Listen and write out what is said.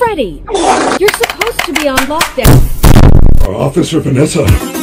Freddy, you're supposed to be on lockdown. Officer Vanessa.